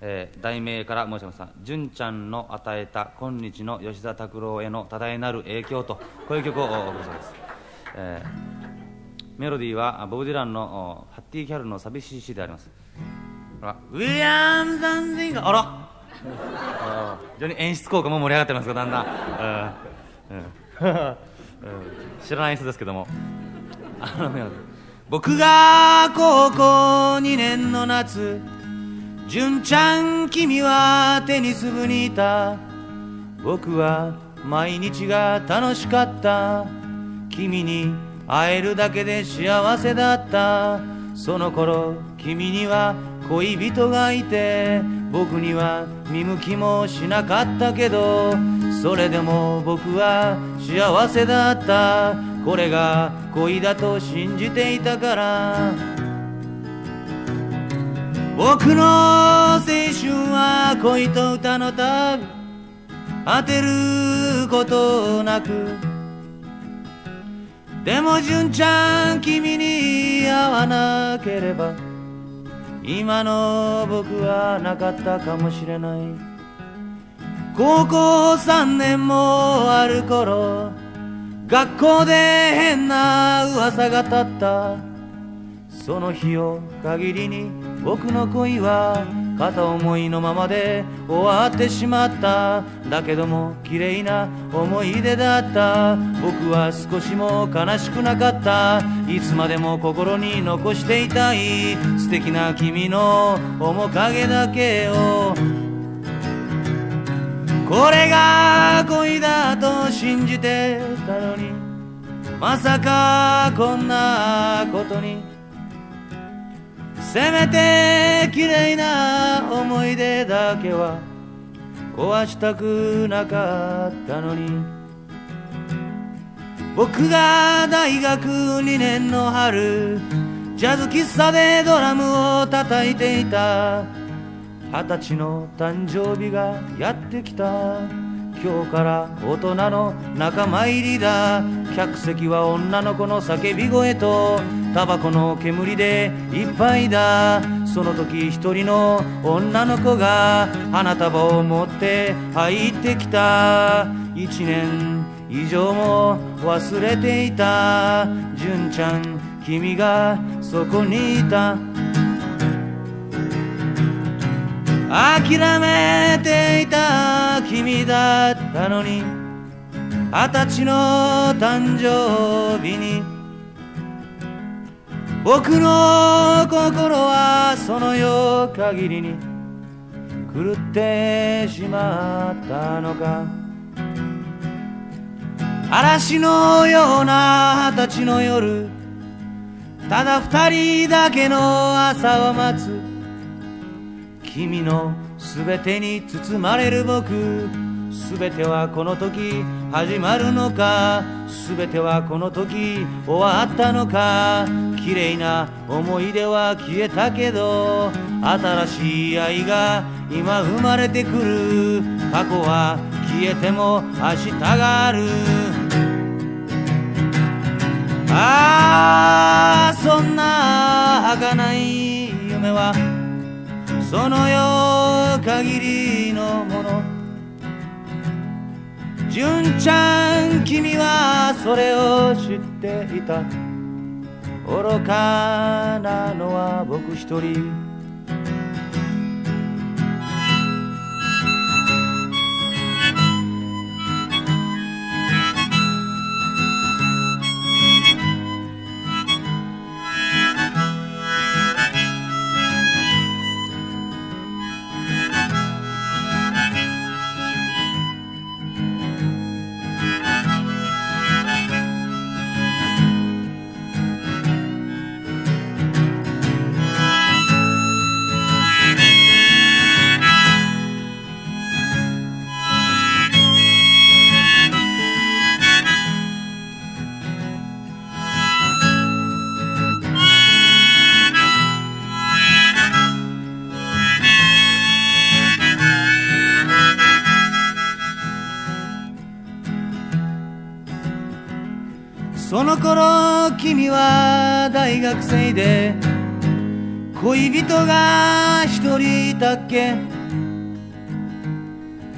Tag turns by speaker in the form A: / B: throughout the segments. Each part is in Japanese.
A: えー題名から申し上げます純ちゃんの与えた今日の吉田拓郎への多大なる影響とこういう曲をお送りします、えーメロディーはボブ・ディランのハッティ・キャルの寂しい詩でありますあら・あら非常に演出効果も盛り上がってますがだんだ、ん。知らない人ですけども。あのメロディー僕が高校2年の夏純ちゃん君はテニス部にいた。僕は毎日が楽しかった。君に会えるだけで幸せだった。その頃君には恋人がいて。僕には見向きもしなかったけど。それでも僕は幸せだった。これが恋だと信じていたから。僕の青春は恋と歌の旅当てることなく。でも純ちゃん君に会わなければ今の僕はなかったかもしれない。高校3年もある頃学校で変な噂が立った。その日を限りに僕の恋は片思いのままで終わってしまった。だけども綺麗な思い出だった。僕は少しも悲しくなかった。いつまでも心に残していたい。素敵な君の面影だけを。これが恋だと信じてたのに。まさかこんなことに。せめて綺麗な思い出だけは壊したくなかったのに。僕が大学2年の春ジャズ喫茶でドラムを叩いていた。二十歳の誕生日がやってきた。今日から大人の仲間入りだ。客席は女の子の叫び声とタバコの煙でいっぱいだ。その時一人の女の子が花束を持って入ってきた。一年以上も忘れていた。純ちゃん君がそこにいた。諦めていた。君だったのに二十歳の誕生日に。僕の心はその夜限りに狂ってしまったのか。嵐のような二十歳の夜ただ二人だけの朝を待つ。君のすべてに包まれる僕。すべてはこの時始まるのか。すべてはこの時終わったのか。綺麗な思い出は消えたけど新しい愛が今生まれてくる。過去は消えても明日がある。ああそんな儚い夢はその世限りのもの。純ちゃん君はそれを知っていた。愚かなのは僕一人。学生で恋人が一人いたっけ。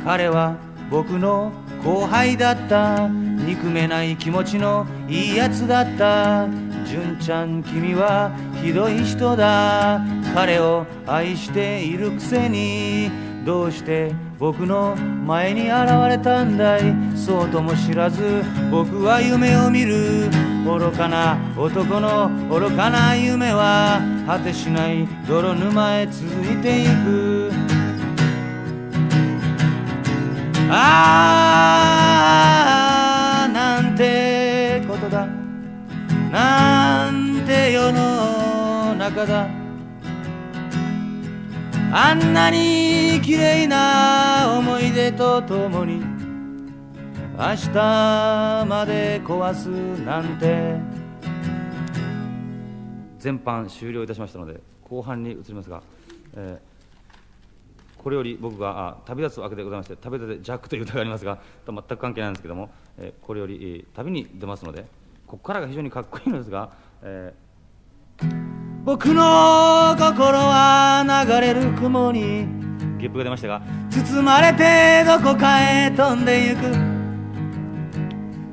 A: 彼は僕の後輩だった。憎めない気持ちのいいやつだった。純ちゃん君はひどい人だ。彼を愛しているくせに。どうして僕の前に現れたんだい？そうとも知らず僕は夢を見る。愚かな男の愚かな夢は果てしない泥沼へ続いていく。ああなんてことだ。なんて世の中だ。あんなに綺麗な思い出とともに明日まで壊すなんて。全般終了いたしましたので後半に移りますが、えーこれより僕があ旅立つわけでございまして旅立てジャックという歌がありますがと全く関係ないんですけども、えーこれより、えー旅に出ますのでここからが非常にかっこいいのですが、えー僕の心は流れる雲にゲップが出ましたが包まれてどこかへ飛んでゆく。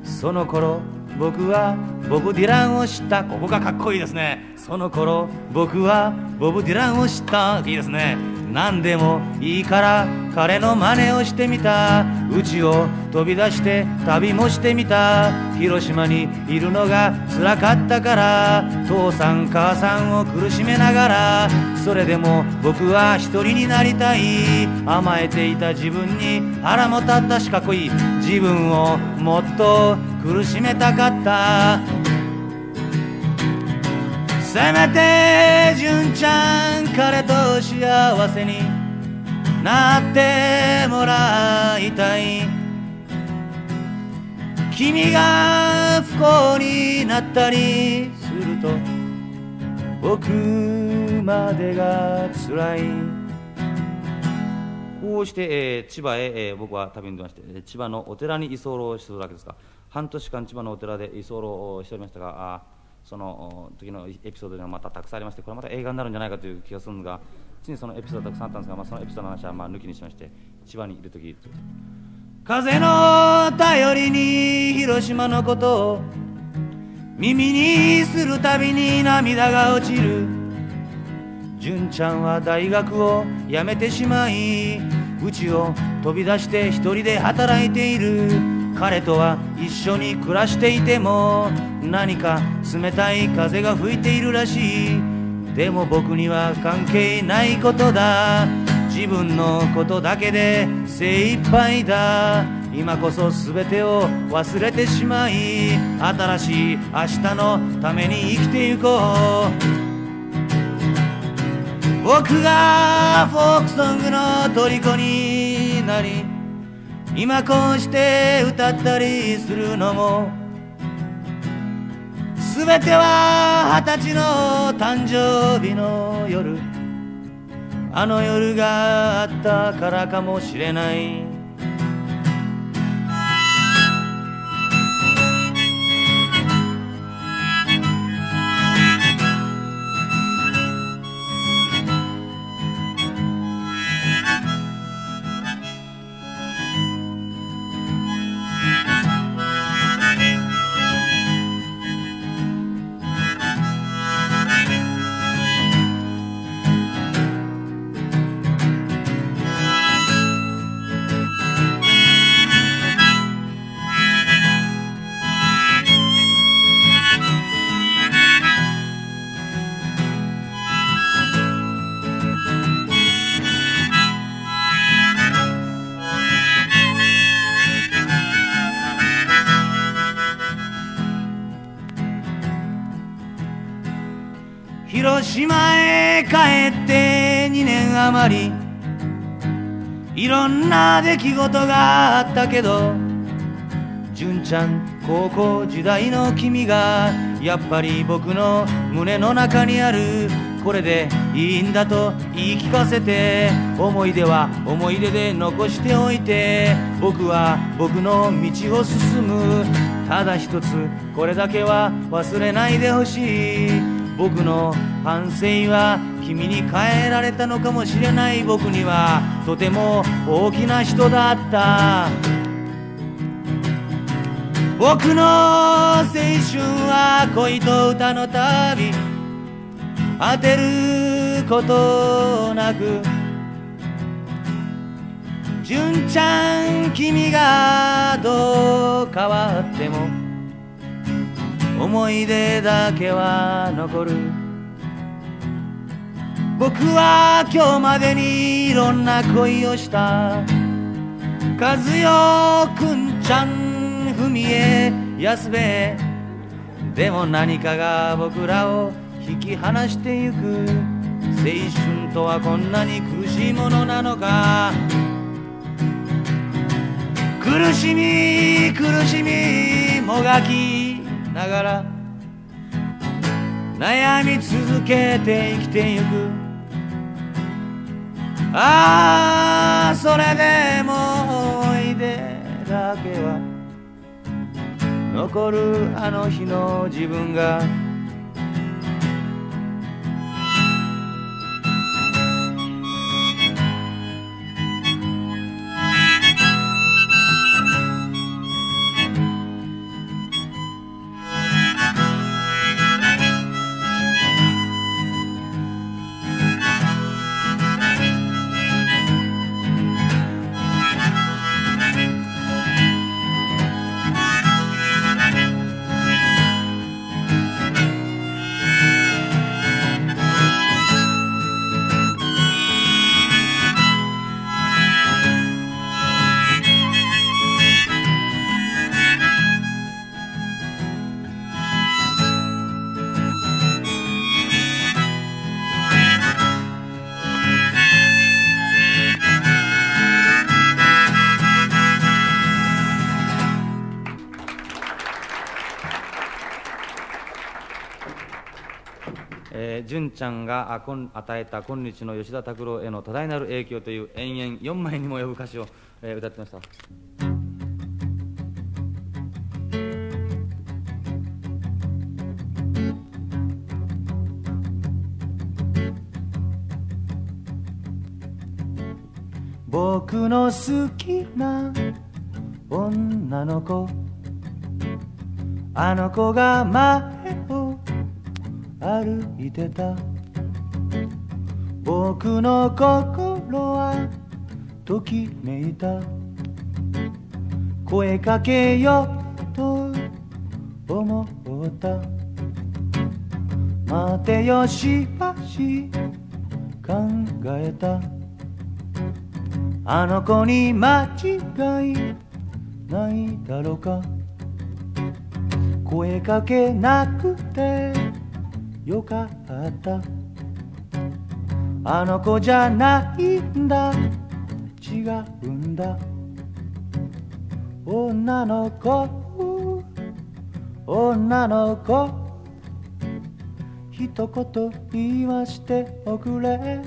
A: その頃僕はボブ・ディランを知った。ここがかっこいいですね。その頃僕はボブ・ディランを知った。いいですね。何でもいいから彼の真似をしてみた。家を飛び出して旅もしてみた。広島にいるのが辛かったから。父さん母さんを苦しめながら。それでも僕は一人になりたい。甘えていた自分に腹も立ったしかこい。自分をもっと苦しめたかった。せめて純ちゃん彼と幸せになってもらいたい君が不幸になったりすると僕までが辛い。こうして、えー千葉へ、えー僕は旅に出まして千葉のお寺に居候してるわけですが半年間千葉のお寺で居候しておりましたがあその時のエピソードがまたたくさんありましてこれまた映画になるんじゃないかという気がするんですがついにそのエピソードたくさんあったんですが、まあ、そのエピソードの話はまあ抜きにしまして千葉にいる時風の頼りに広島のことを耳にするたびに涙が落ちる純ちゃんは大学を辞めてしまい家を飛び出して一人で働いている彼とは一緒に暮らしていても何か冷たい風が吹いているらしい。でも僕には関係ないことだ自分のことだけで精一杯だ。今こそ全てを忘れてしまい新しい明日のために生きてゆこう。僕がフォークソングの虜になり今こうして歌ったりするのも全ては二十歳の誕生日の夜。あの夜があったからかもしれない。りいろんな出来事があったけど純ちゃん高校時代の君がやっぱり僕の胸の中にある。これでいいんだと言い聞かせて思い出は思い出で残しておいて僕は僕の道を進む。ただ一つこれだけは忘れないでほしい。僕の反省は君に変えられたのかもしれない僕にはとても大きな人だった。僕の青春は恋と歌の旅。当てることなく。純ちゃん君がどう変わっても思い出だけは残る。僕は今日までにいろんな恋をした。和代くんちゃん文江安部。でも何かが僕らを引き離してゆく。青春とはこんなに苦しいものなのか。苦しみ苦しみもがきながら。悩み続けて生きてゆく。ああそれでも思い出だけは残るあの日の自分がちゃんが与えた今日の吉田拓郎への多大なる影響という延々4枚にも及ぶ歌詞を、えー、歌ってました。僕の好きな女の子あの子が前を歩いてた。僕の心はときめいた。声かけようと思った。待てよしばし考えた。あの子に間違いないだろうか。声かけなくて。よかった。あの子じゃないんだ。違うんだ。女の子。女の子。一言言わしておくれ。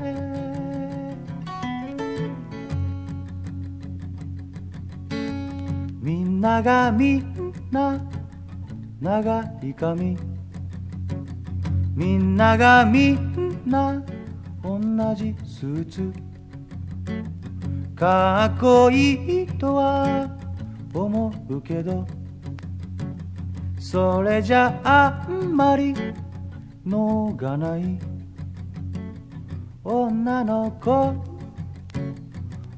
A: みんながみんな長い髪。みんながみんな同じスーツ。かっこいいとは思うけど。それじゃあんまりのがない。女の子。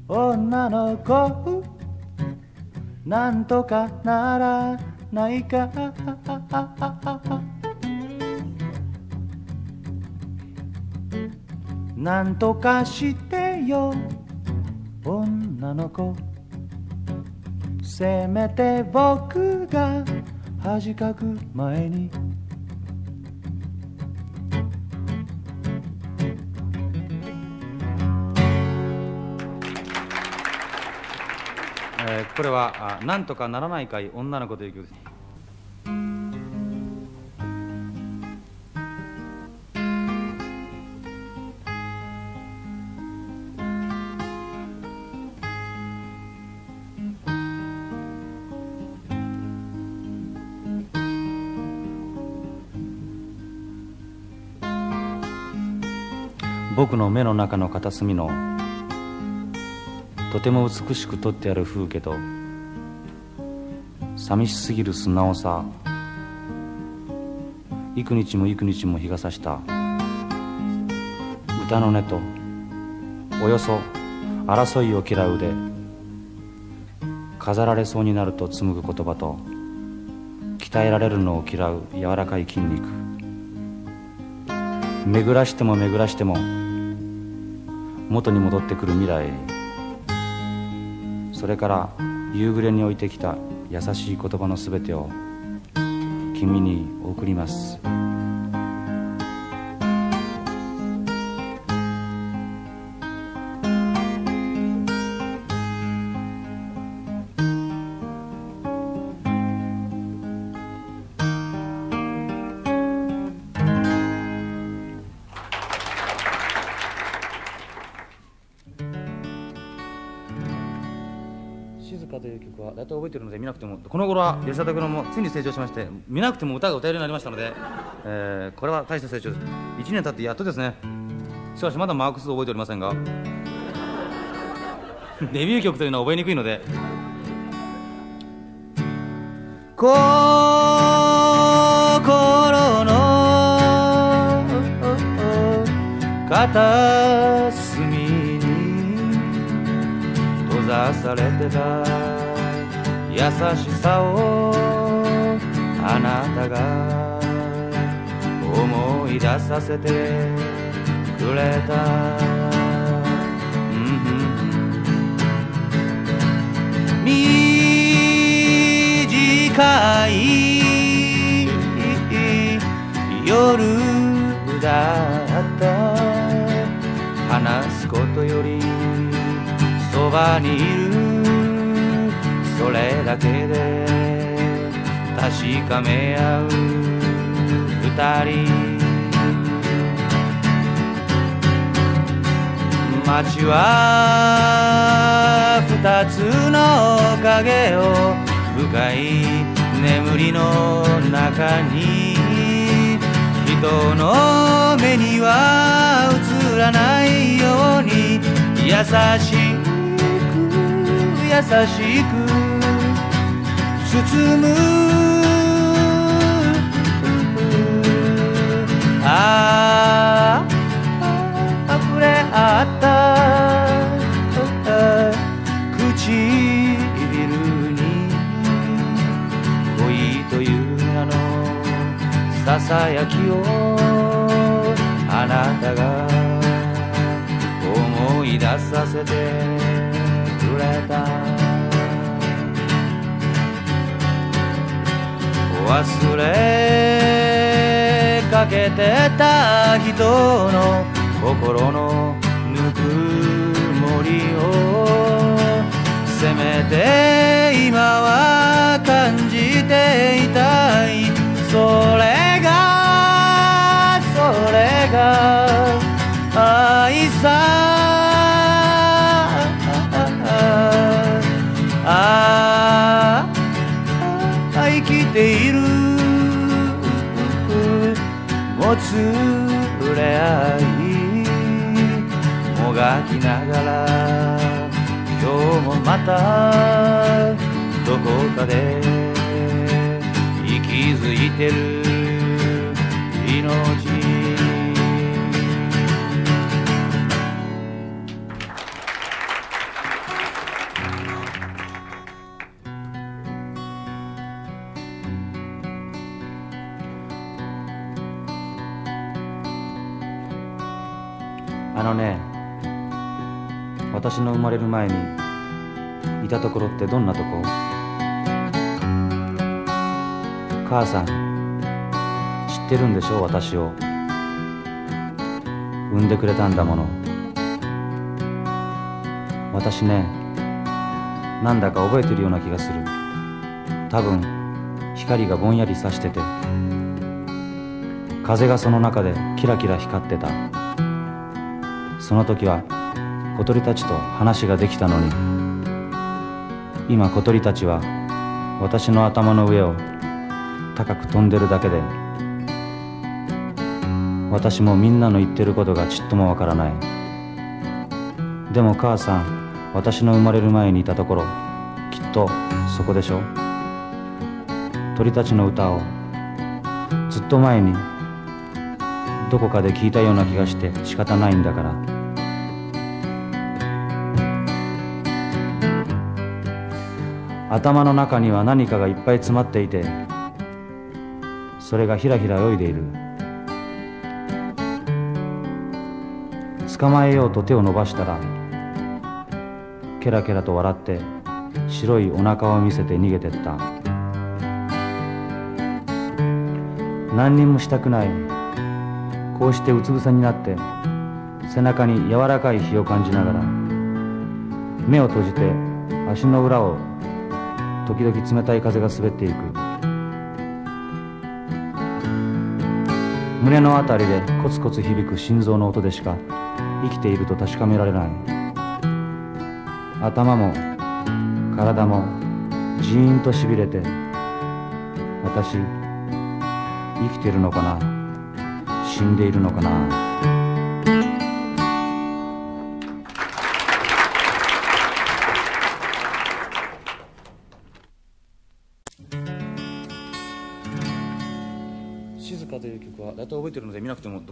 A: 女の子。なんとかならないか。なんとかしてよ。女の子。せめて僕が恥かく前に、これは「なんとかならないかい女の子」という曲です。の目の中の片隅のとても美しく撮ってある風景と寂しすぎる素直さ幾日も幾日も日が差した歌の音とおよそ争いを嫌う腕飾られそうになると紡ぐ言葉と鍛えられるのを嫌う柔らかい筋肉。巡らしても巡らしても元に戻ってくる未来それから夕暮れに置いてきた優しい言葉の全てを君に送ります。この頃は吉田拓郎もついに成長しまして見なくても歌が歌えるようになりましたので、えー、これは大した成長です。1年経ってやっとですね。しかしまだマークス覚えておりませんが デビュー曲というのは覚えにくいので心の片隅に閉ざされてた。優しさをあなたが思い出させてくれた、うん、短い夜だった。話すことよりそばにいる。れだけで確かめ合う二人。街は二つの影を深い眠りの中に人の目には映らないように優しく優しく包む。ああ溢れあった。唇に。恋という名のささやきをあなたが思い出させてくれた。忘れかけてた人の心のぬくもりをせめて今は感じていたいそれがそれが愛さ。あ生きている。もつれ合い。もがきながら今日もまたどこかで息づいてる。命あのね私の生まれる前にいたところってどんなとこ？母さん知ってるんでしょ？私を。産んでくれたんだもの。私ねなんだか覚えてるような気がする。多分光がぼんやりさしてて。風がその中でキラキラ光ってた。その時は小鳥たちと話ができたのに今小鳥たちは私の頭の上を高く飛んでるだけで私もみんなの言ってることがちっともわからない。でも母さん私の生まれる前にいたところきっとそこでしょ。鳥たちの歌をずっと前にどこかで聞いたような気がして仕方ないんだから。頭の中には何かがいっぱい詰まっていてそれがひらひら泳いでいる。捕まえようと手を伸ばしたらケラケラと笑って白いお腹を見せて逃げてった。何にもしたくない。こうしてうつ伏せになって背中に柔らかい火を感じながら目を閉じて足の裏を時々冷たい風が滑っていく。胸のあたりでコツコツ響く心臓の音でしか生きていると確かめられない。頭も体もジーンとしびれて私生きてるのかな？死んでいるのかな？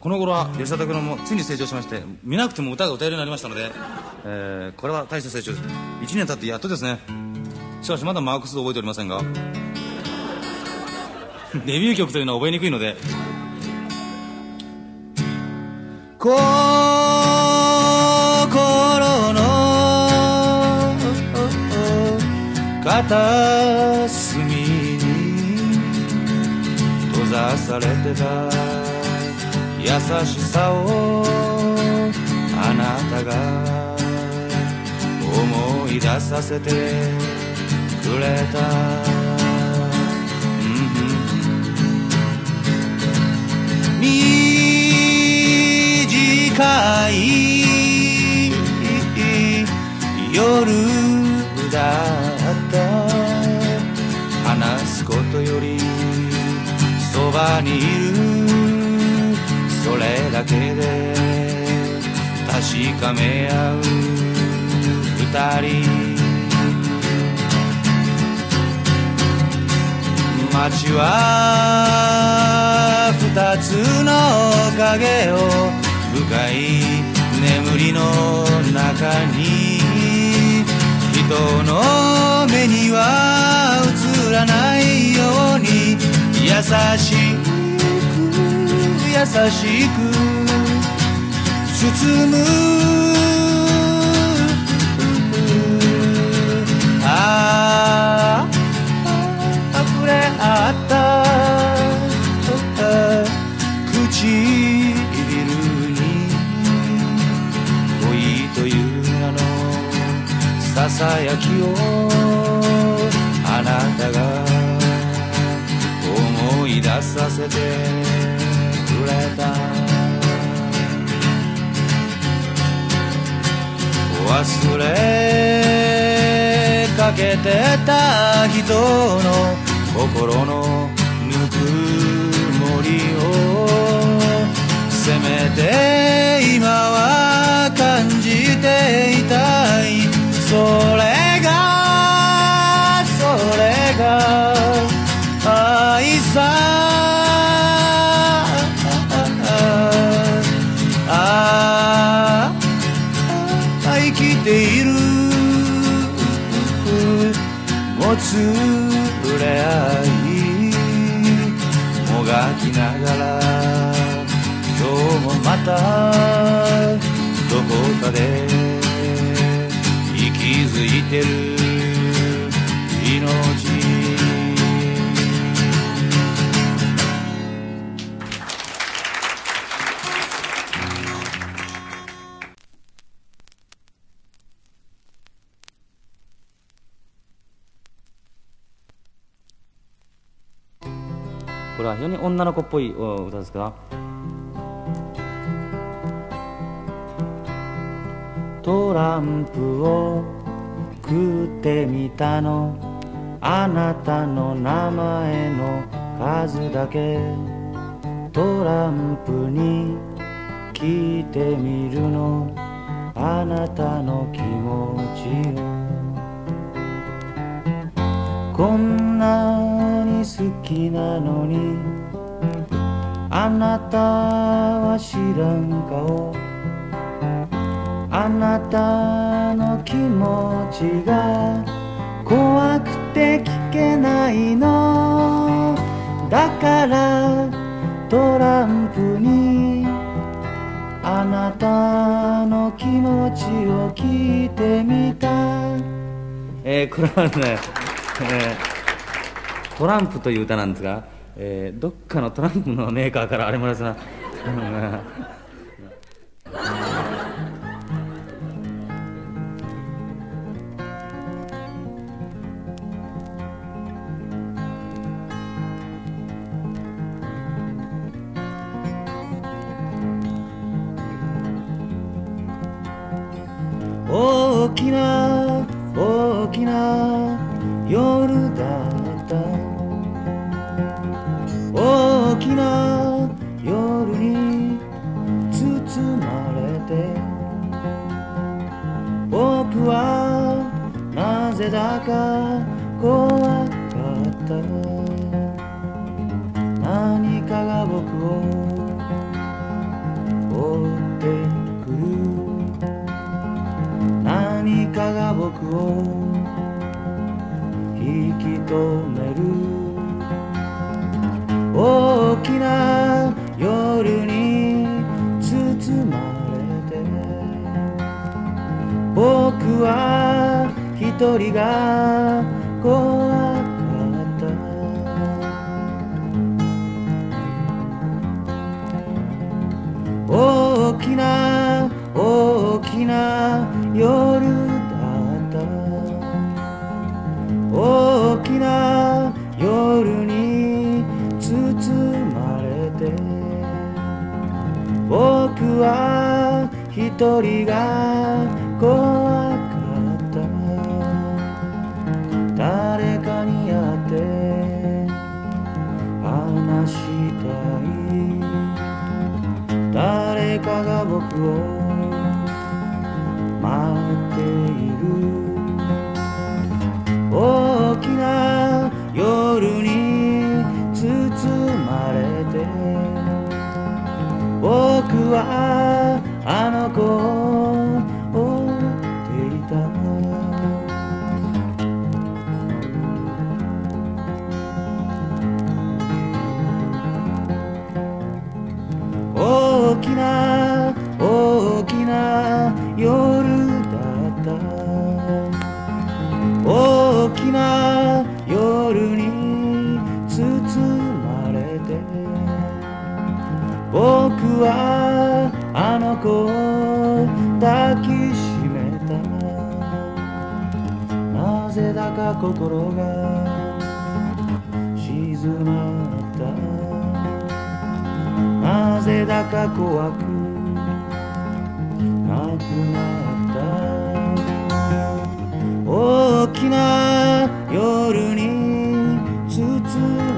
A: この頃は吉田拓郎もついに成長しまして見なくても歌が歌えるようになりましたので、えー、これは大した成長です1年経ってやっとですね。しかしまだマークス覚えておりませんが デビュー曲というのは覚えにくいので心の片隅に閉ざされてた。優しさをあなたが思い出させてくれた。短い夜だった。話すことよりそばにいる。それだけで確かめ合う二人。街は二つの影を深い眠りの中に人の目には映らないように優しく優しく包む。ああ溢れあった。唇に。恋という名のささやきを。けてた人の心のぬくもりをせめて今は感じていたい。それがそれが愛さつれ合いもがきながら今日もまたどこかで息づいてる。女の子っぽい歌ですか？トランプを食ってみたの。あなたの名前の数だけ。
B: トランプに聞いてみるの。あなたの気持ちを。こんなに好きなのに。あなたは知らん顔。あなたの気持ちが怖くて聞けないの。だからトランプにあなたの気持ちを聞いてみた。
A: えー、これはね、えー、トランプという歌なんですが、えー、どっかのトランプのメーカーからあれもらすな
B: 大きな大きな一人が怖かった。大きな大きな夜だった。大きな夜に包まれて。僕は一人が心が静まった。なぜだか怖くなくなった。大きな夜に包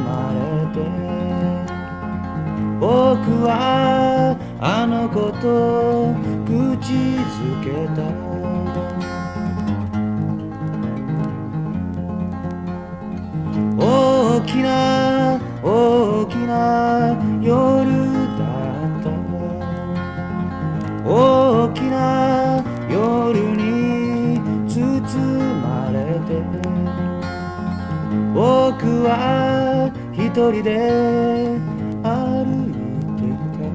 B: まれて。僕はあの子と一人で歩いていた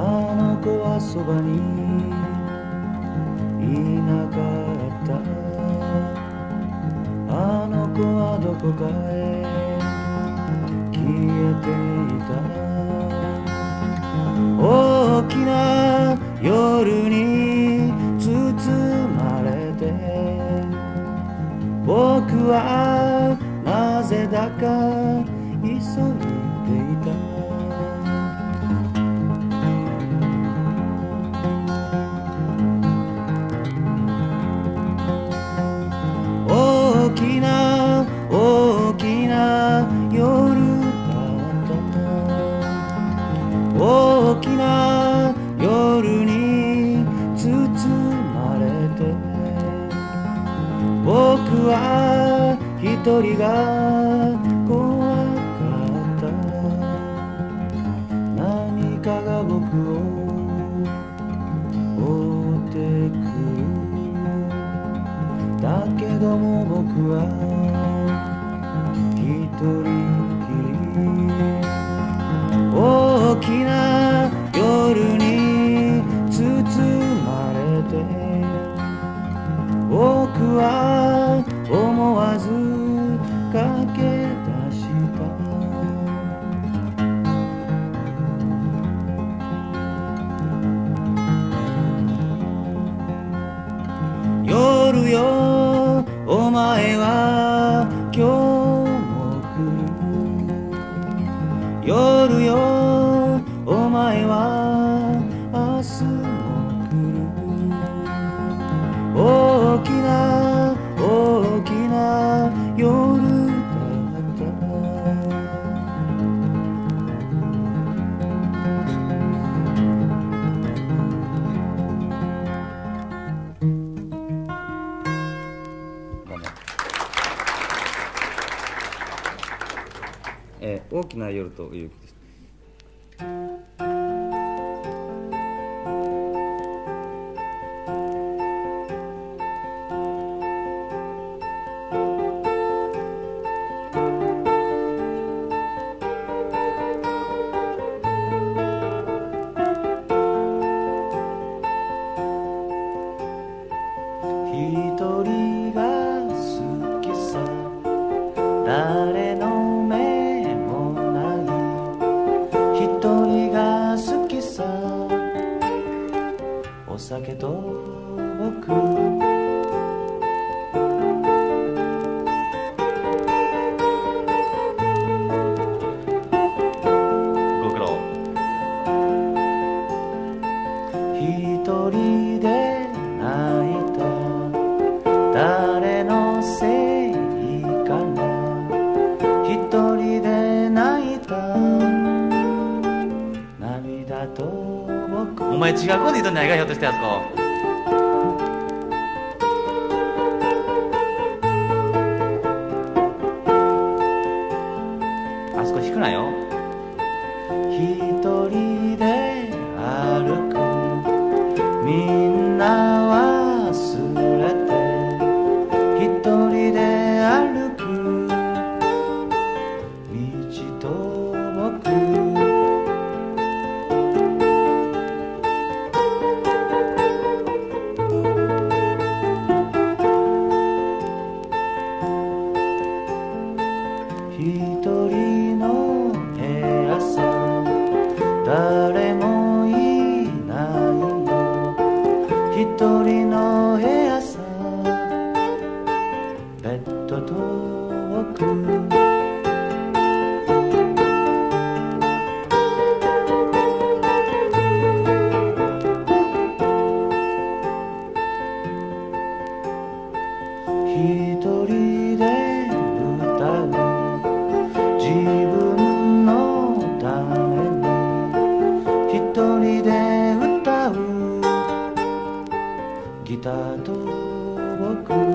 B: あの子はそばにいなかった。あの子はどこかへ人が
A: you 違うこと言うとんじゃないかひょっとしてあそこ
B: 北と僕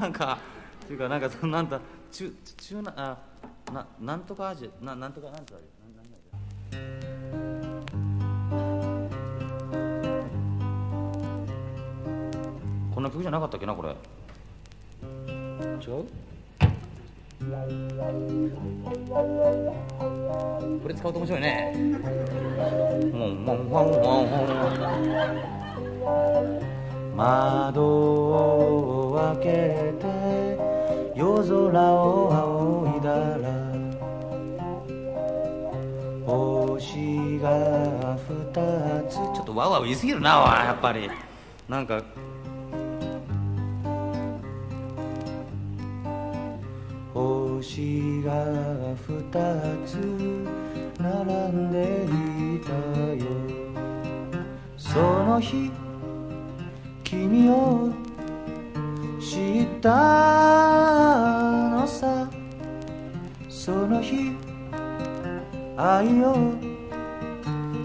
B: な
A: んかっていうかなんかなんだ中中なあななんとか味ななんとかなんとか味。すぎるなおいやっぱり。なんか
B: 星が二つ並んでいたよ。その日君を知ったのさ。その日愛を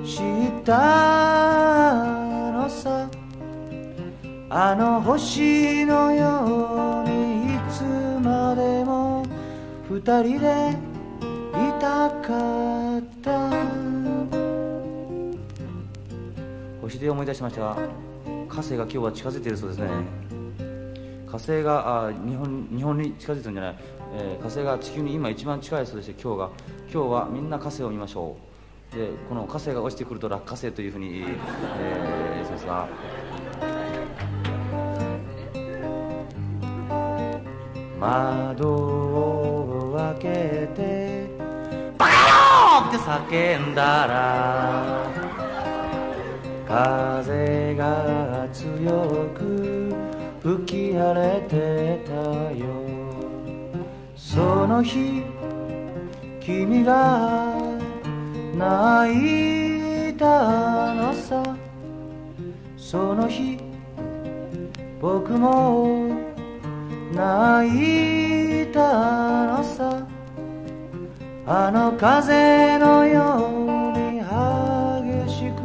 B: 知った。のさ。あの星のようにいつまでも二人でいたかった。
A: 星で思い出しましたが火星が今日は近づいているそうですね。火星があ日本日本に近づいてるんじゃない、えー火星が地球に今一番近いそうでして今日が今日はみんな火星を見ましょう。でこの火星が落ちてくると落花生というふうに、えー、そうですが
B: 窓を開けて
A: バカ野郎って叫んだら
B: 風が強く吹き荒れてたよ。その日君が泣いたのさ。その日僕も泣いたのさ。あの風のように激しく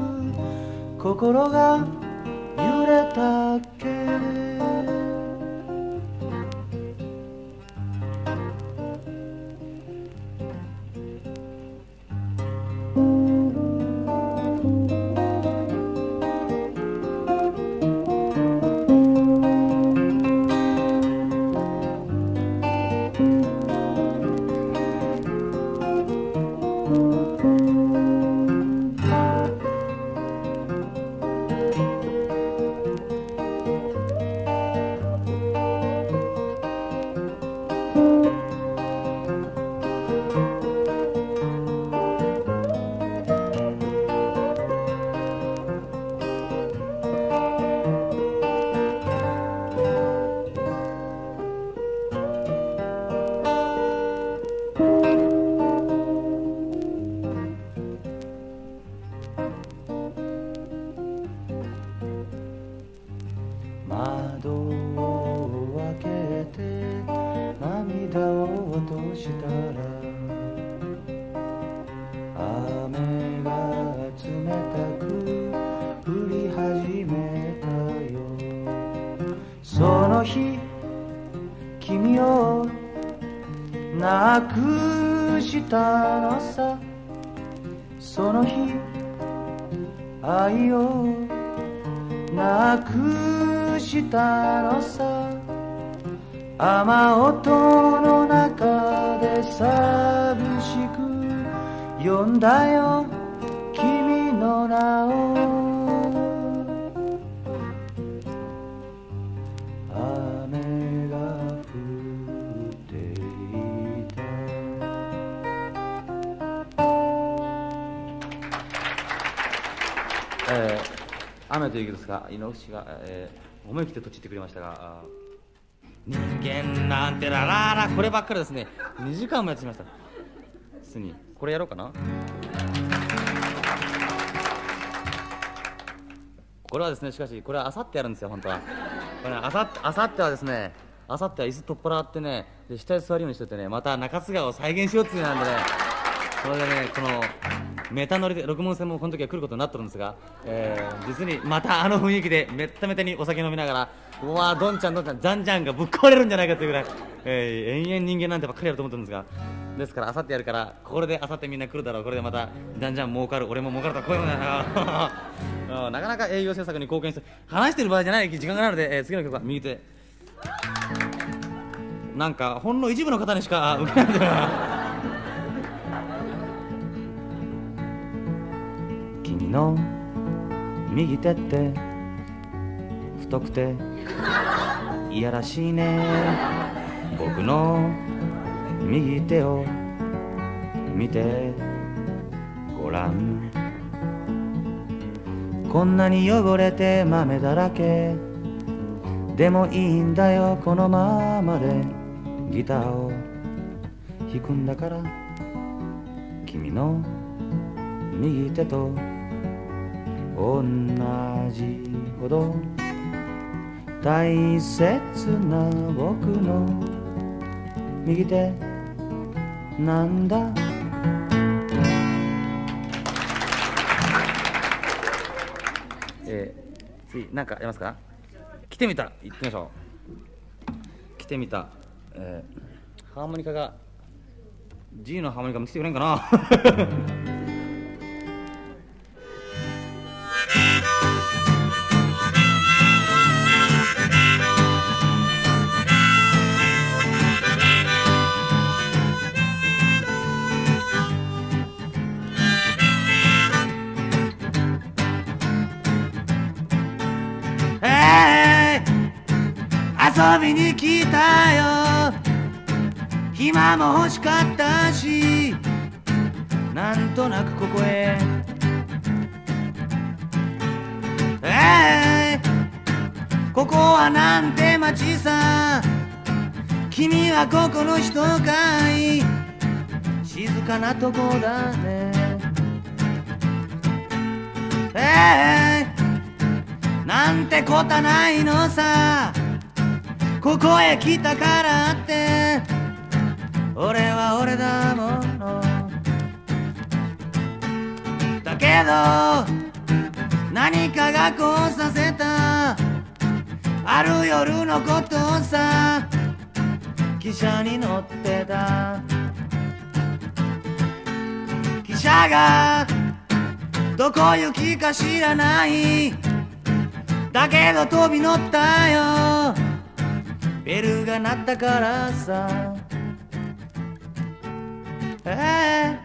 B: 心が揺れたけなくしたのさ。雨音の中で寂しく呼んだよ。君の名を雨
A: という曲ですが井之口が、えー思い切ってとちってくれましたが人間なんてラララこればっかりですね。2時間もやってしました。実に。これやろうかな？これはですねしかしこれはあさってやるんですよ本当は。これあさってあさってはですねあさっては椅子取っ払ってねで下に座るようにしててねまた中津川を再現しようっていうのなんでね。それでねこのメタ乗りで六門線もこの時は来ることになってるんですが、えー実にまたあの雰囲気でめっためたにお酒飲みながらうわどんちゃんどんちゃんじゃんじゃんがぶっ壊れるんじゃないかというぐらい、えー延々人間なんてばっかりやると思ってるんですがですからあさってやるからこれであさってみんな来るだろう。これでまたじゃんじゃん儲かる俺も儲かるとこ ういうもんだななかなか営業制作に貢献して話してる場合じゃない時間がないので、えー次の曲は右手。なんかほんの一部の方にしか受けない。んだ
B: の。右手って。太くて。いやらしいね。僕の。右手を。見て。ごらん。こんなに汚れて豆だらけ。でもいいんだよこのままで。ギターを。弾くんだから。君の。右手と。同じほど大切な僕の右手なんだ？
A: えー、次何かやりますか？来てみた行ってみましょう。来てみた、えー、ハーモニカが G のハーモニカ見せてくれんかな？
B: 遊びに来たよ。暇も欲しかったし。なんとなくここへ。ここはなんて街さ君はここの人かい。静かなとこだね。えー、なんてこたないのさ。ここへ来たからって。俺は俺だもの。だけど何かがこうさせた。ある夜のことさ。汽車に乗ってた。汽車が。どこ行きか知らない。だけど飛び乗ったよ。ベルが鳴ったからさ。えー、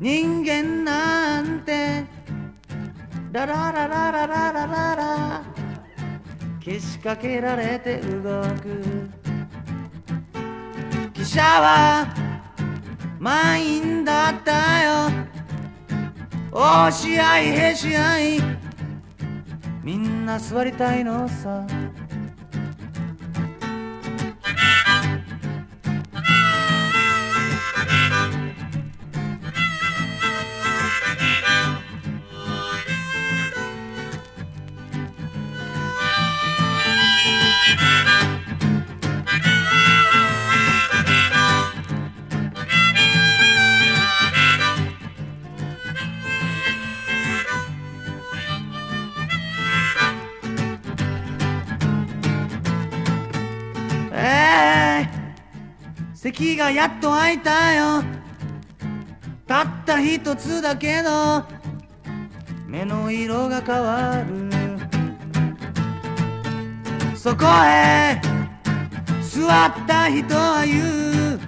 B: 人間なんて。ララララララララ。ラけしかけられて動く。汽車は満員だったよ。押し合いへし合い。みんな座りたいのさ。席がやっと開いたよ。たった一つだけど目の色が変わる。そこへ座った人は言う。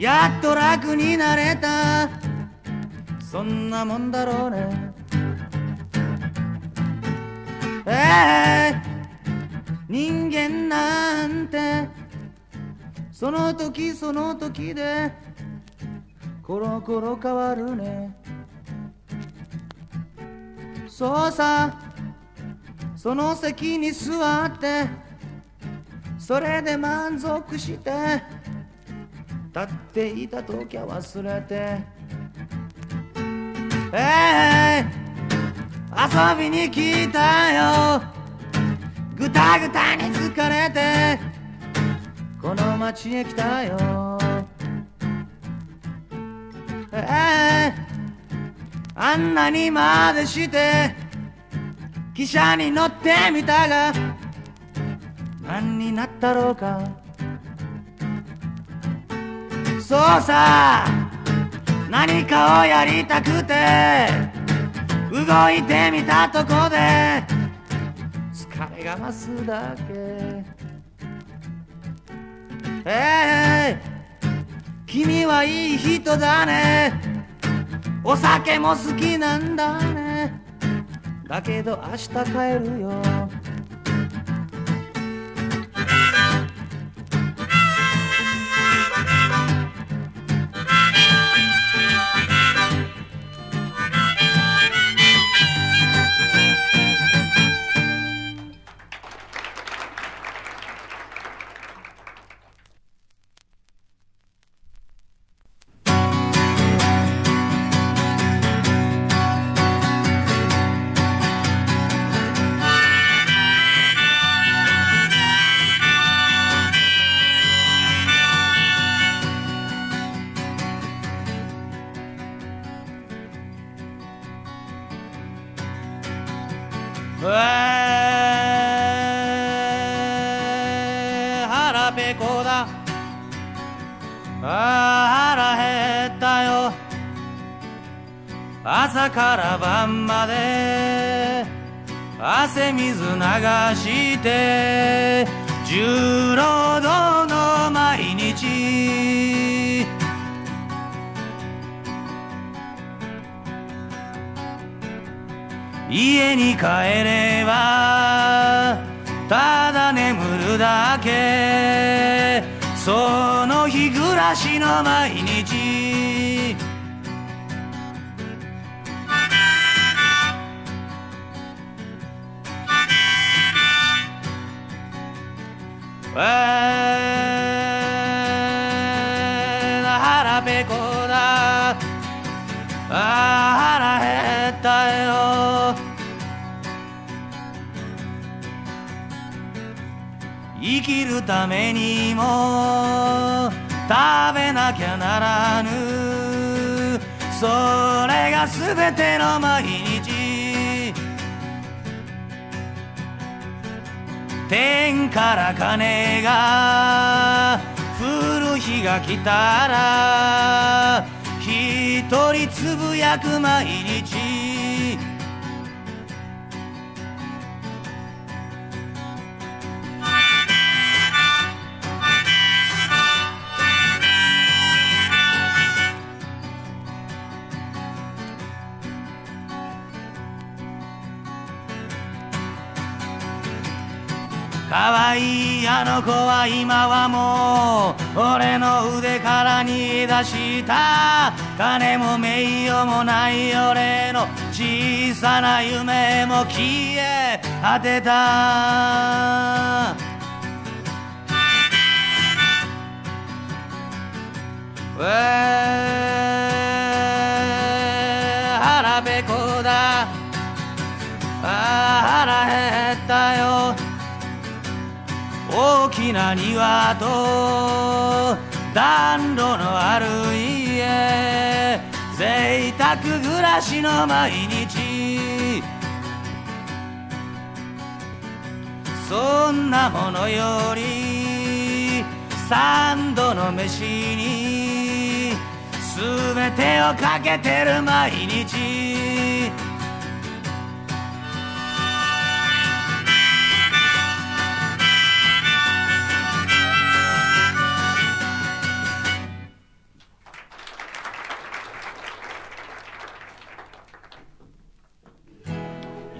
B: やっと楽になれた。そんなもんだろうね。えー、人間なんてその時その時でコロコロ変わるね。そうさその席に座ってそれで満足して立っていた時は忘れてえー、遊びに来たよ。ぐたぐたに疲れてこの街へ来たよ。えー、あんなにまでして汽車に乗ってみたが何になったろうか。そうさ何かをやりたくて動いてみたとこで疲れが増すだけ。えー君はいい人だね。お酒も好きなんだね。だけど明日帰るよ。ただ眠るだけ。その日暮らしの毎日。腹ペコだ。あ腹減ったよ。生きるためにも食べなきゃならぬ。それが全ての毎日。天から金が降る日が来たら一人つぶやく毎日。可愛いあの子は今はもう俺の腕から逃げ出した金も名誉もない俺の小さな夢も消え果てた。えー腹ペコだ。あ腹減ったよ。大きな庭と暖炉のある家贅沢暮らしの毎日。そんなものより三度の飯に全てをかけてる毎日。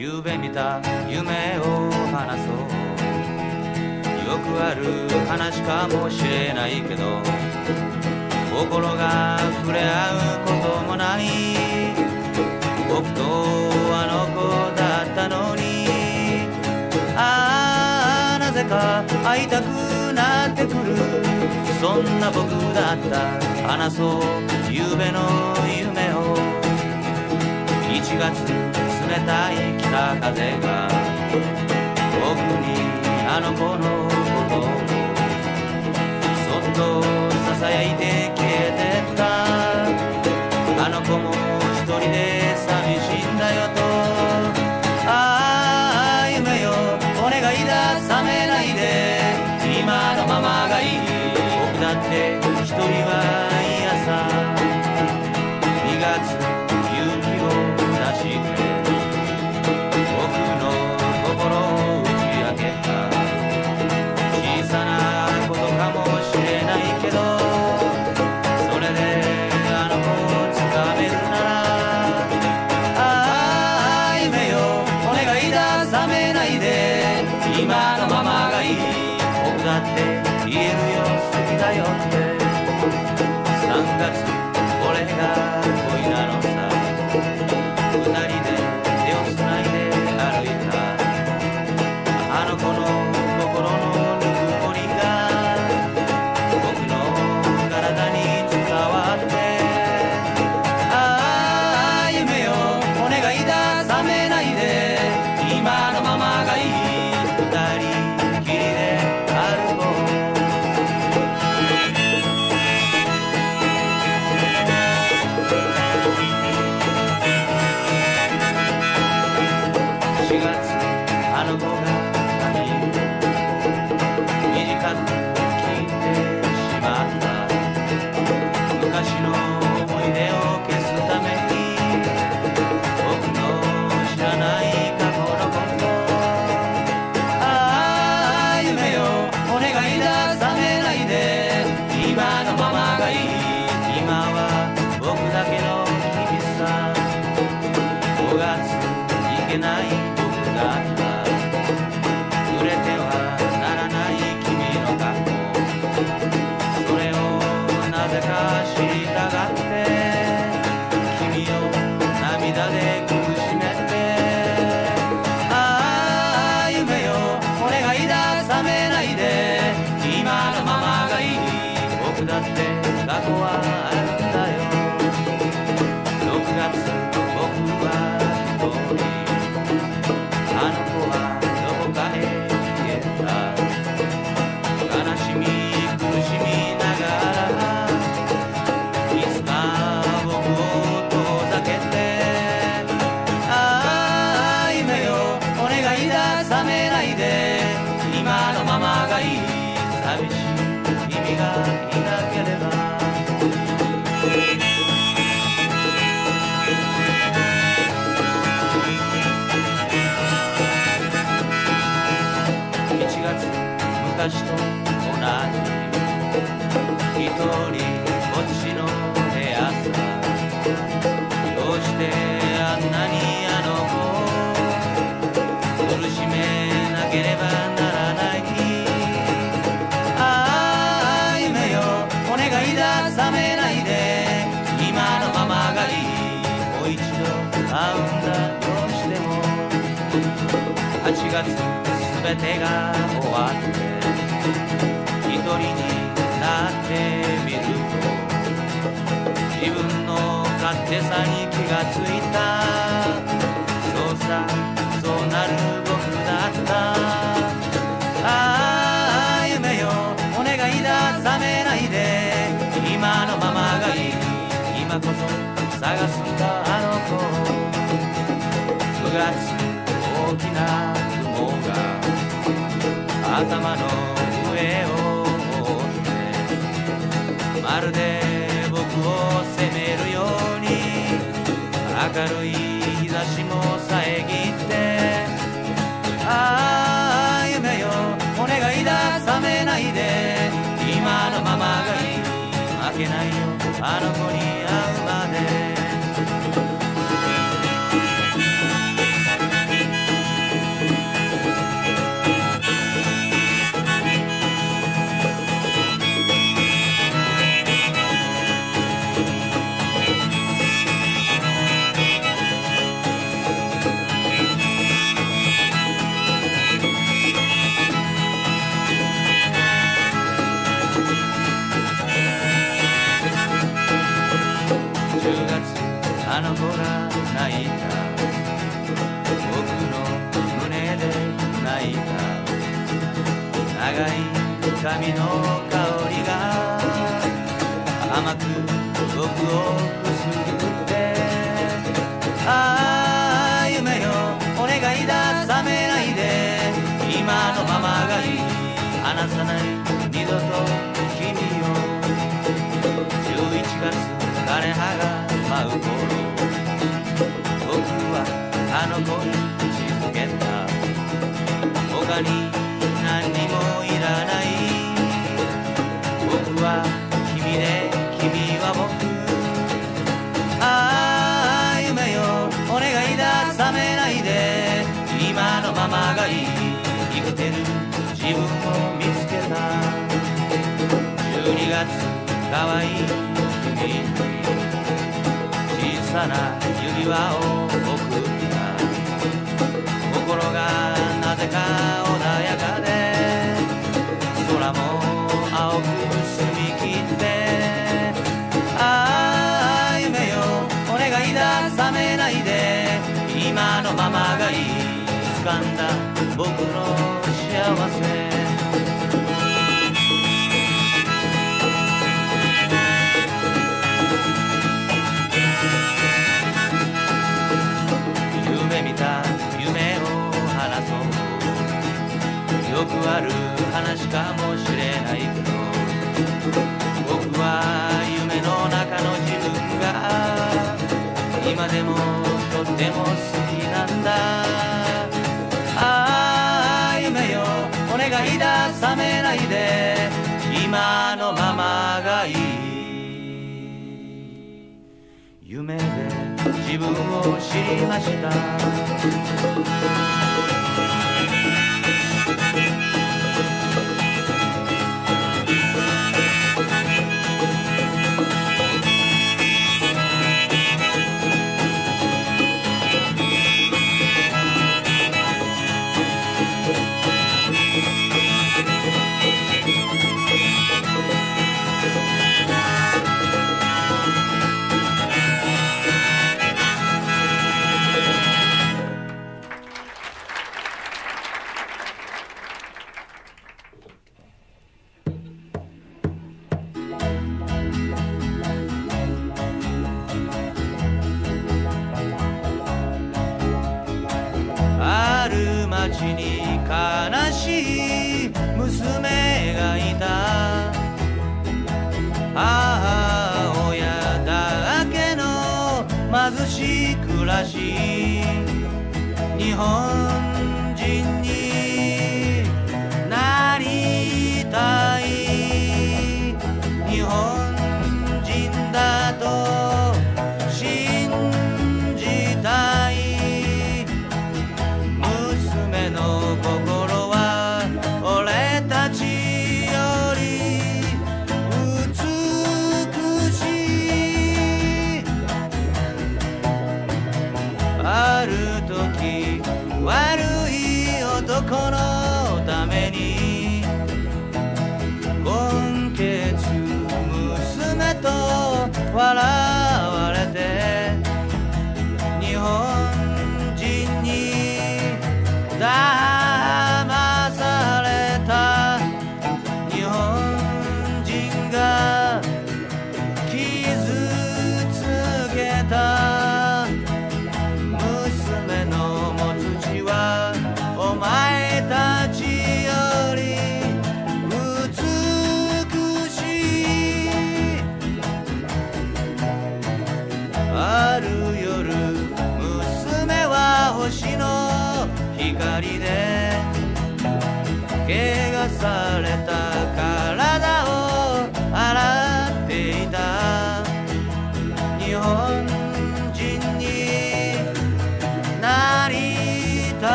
B: 夕べ見た夢を話そう。よくある話かもしれないけど心が触れ合うこともない。僕とあの子だったのにああなぜか会いたくなってくる。そんな僕だった話そう。夕べの夢を1月冷たい北風が僕にあの子のことをそっと囁いて消えてった。あの子も一人で
A: すべてが終わって一人になってみると自分の勝手さに気がついた。そうさそうなる僕だった。ああ夢よお願いだ覚めないで。今のままがいい。今こそ探すんだあの子。9月頭の上をまるで僕を責めるように明るい日差しも遮ってああ夢よお願いだ覚めないで今のままがいい負けないよあの子に会うまで。泣いた僕の胸で泣いた長い髪の香りが甘く僕をくすぐってああ夢よお願いだ覚めないで今のままがいい離さない二度と君を11月枯葉が舞う頃あの子に口づけた他に何にもいらない。僕は君で君は僕ああ夢よお願いだ覚めない。で今のままがいい。生きてる自分を見つけた。12月可愛い。君小さな指輪を送っのままがい掴んだ僕の幸せ夢見た夢を話そうよくある話かもしれないけど僕は夢の中の自分が今でもっても好きなんだ。ああ夢よお願いだ覚めないで。今のままがいい。夢で自分を知りました。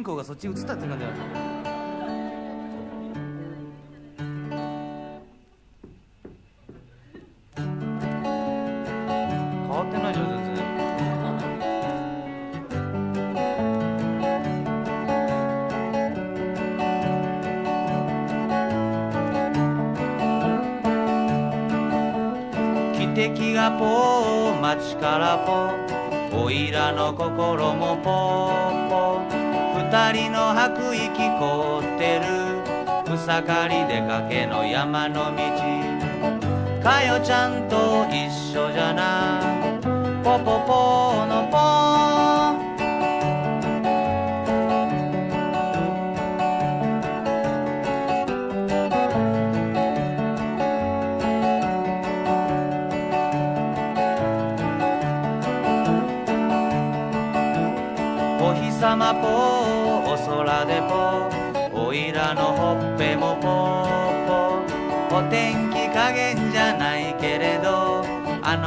A: 人公がそっちに映ったって感じだ。変わってないじゃん全然
B: 汽笛がポー街からポーおいらの心もポー。ー二人の吐く息凍ってる。草刈り出かけの山の道。かよちゃんと一緒じゃなポポポポ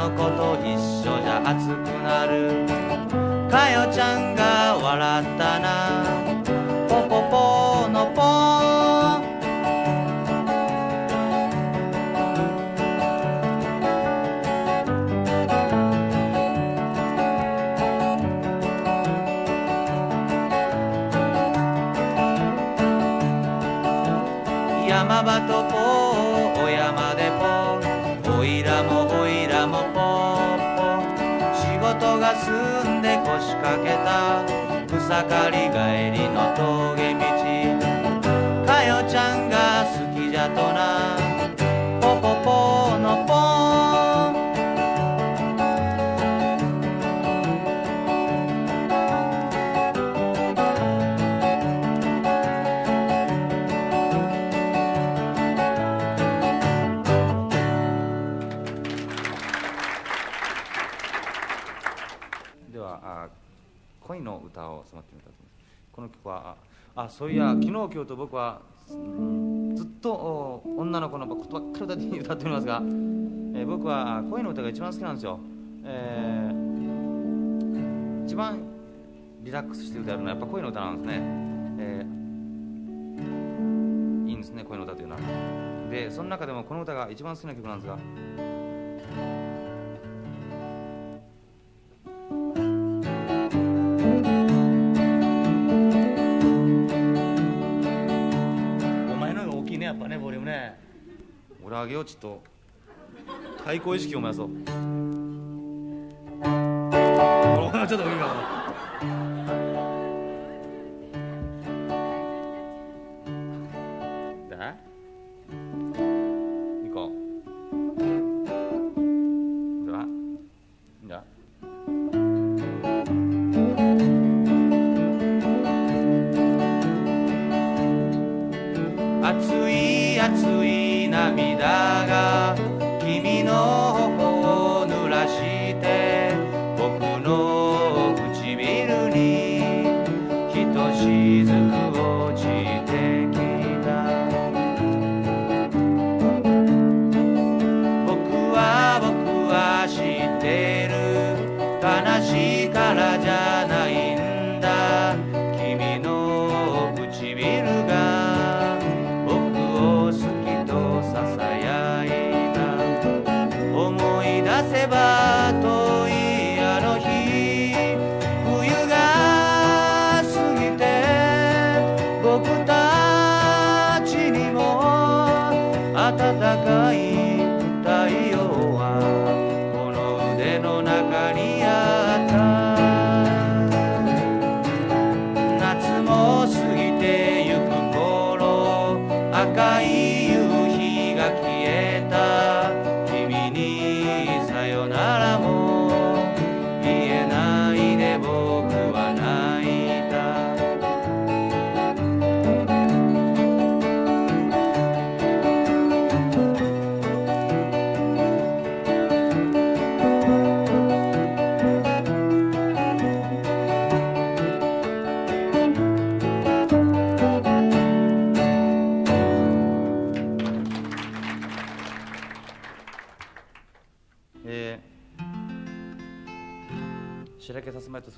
B: の子と一緒じゃ熱くなる。かよちゃんが笑ったな。けた草刈り帰りの峠
A: は。ああそういや昨日今日と僕はうんずっとお女の子のことばっかり歌って歌っておりますが、えー僕はあ恋の歌が一番好きなんですよ、えー一番リラックスして歌えるのはやっぱ恋の歌なんですね、えーいいんですね恋の歌というのは。でその中でもこの歌が一番好きな曲なんですが上げようちょっと。対抗意識を燃やそう。
B: ほ らちょっと大きいか
A: だ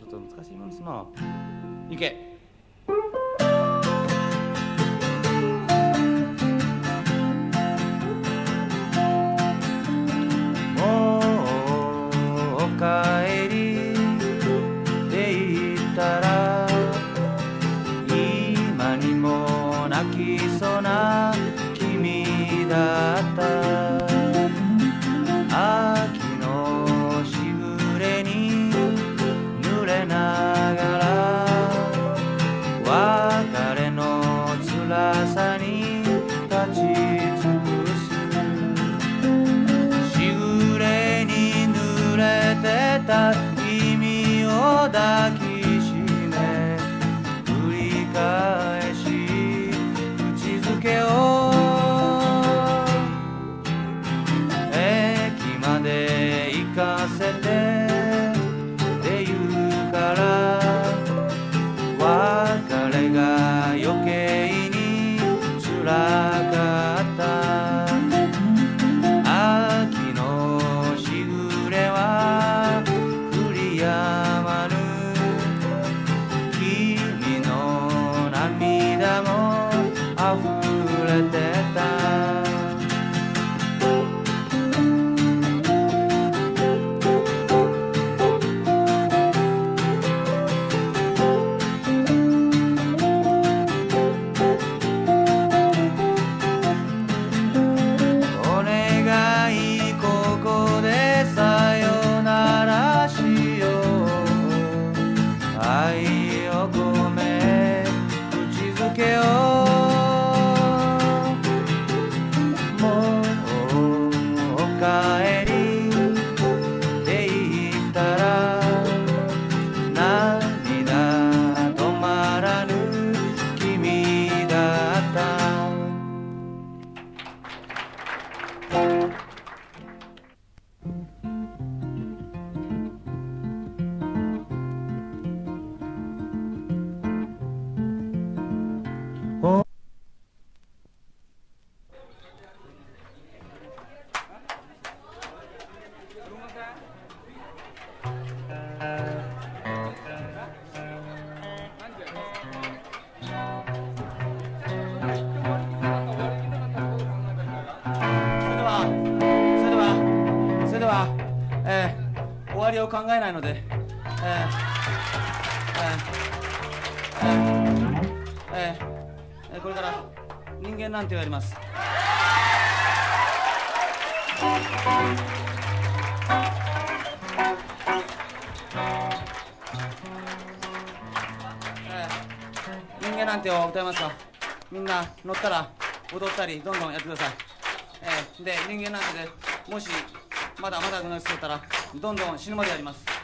B: ちょっと難しいもんですな。行けを考えないので、えーえーえーえーえ。これから人間なんてをやります。えー人間なんてを歌いますか？みんな乗ったら踊ったりどんどんやってください、えーで人間なんてでもしまだまだの人だったらどんどん死ぬまでやります「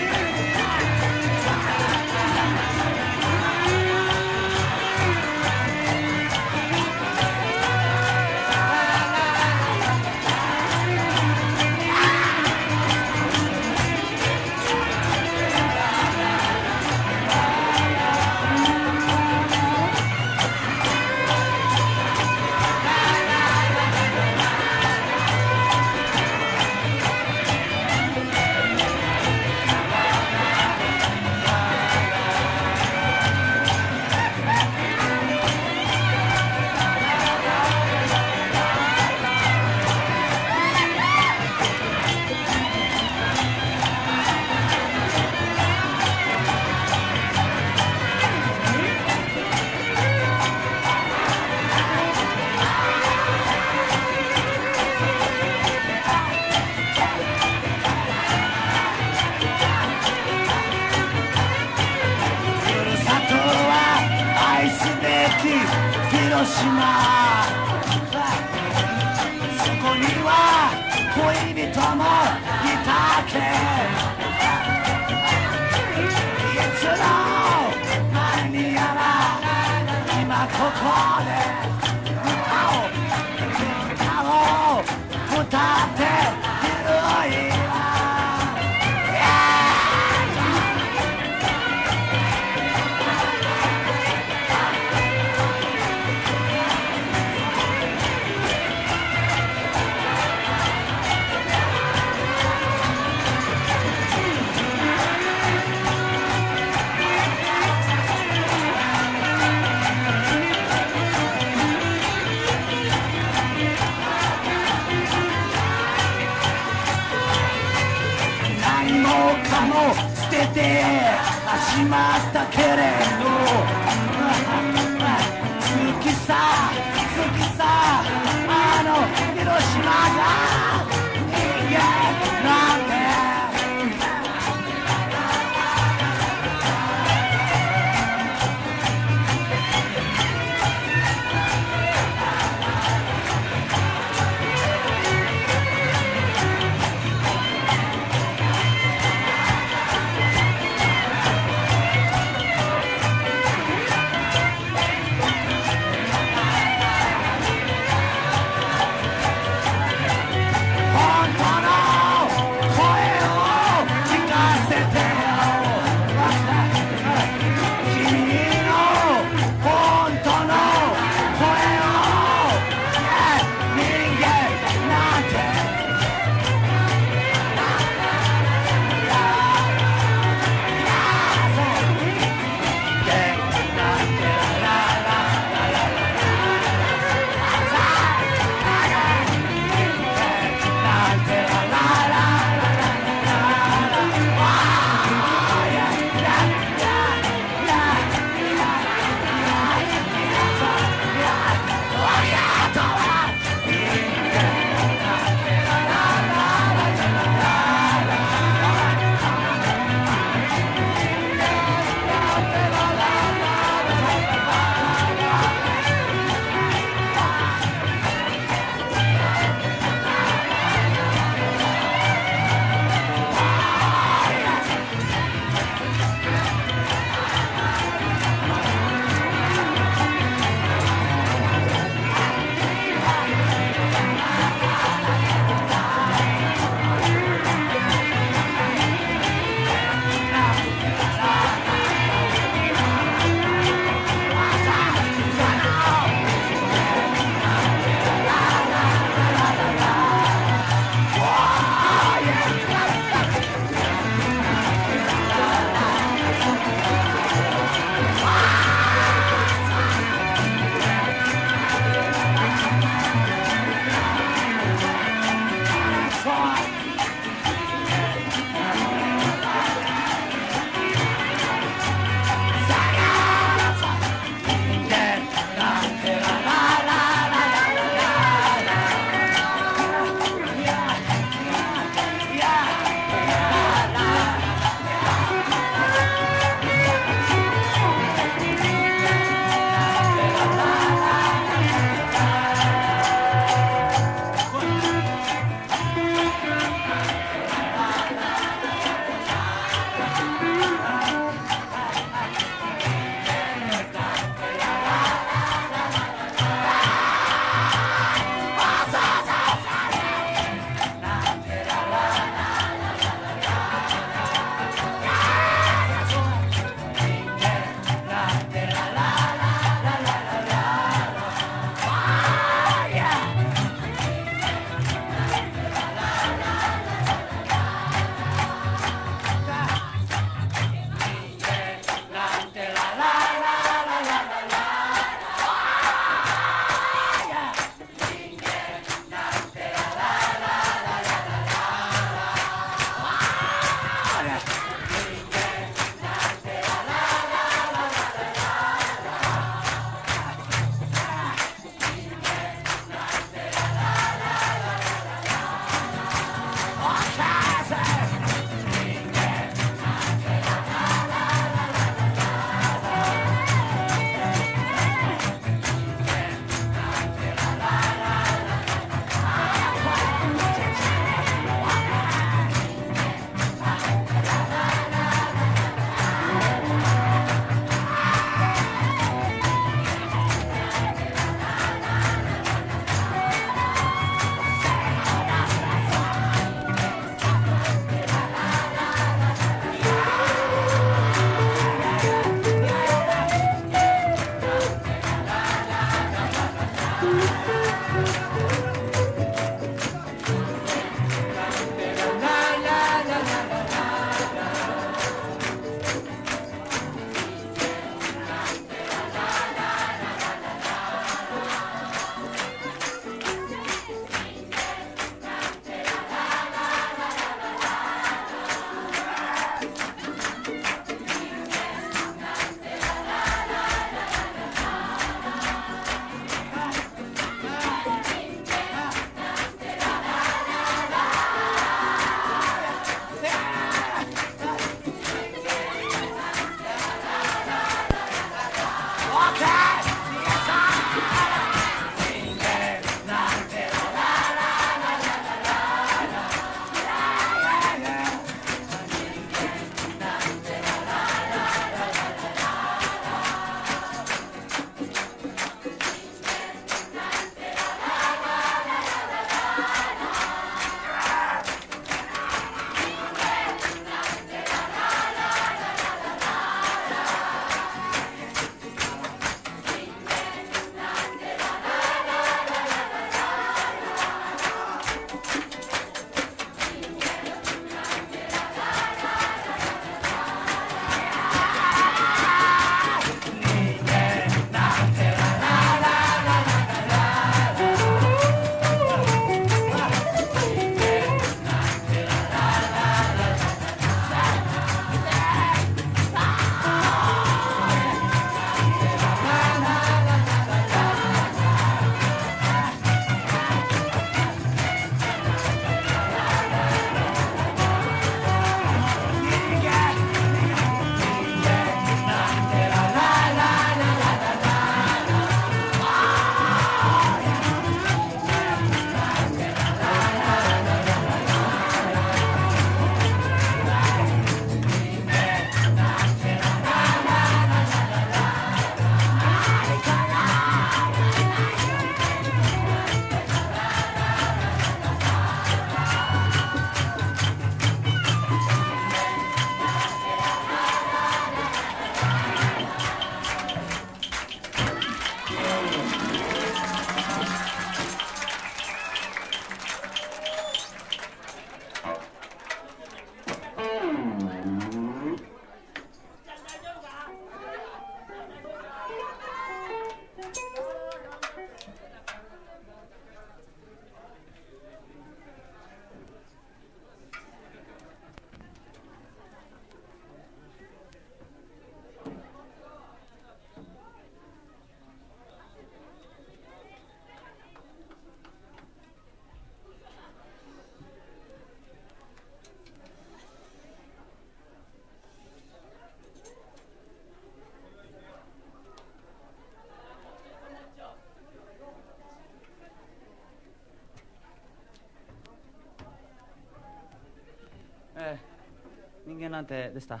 A: なんてでした、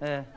A: えー、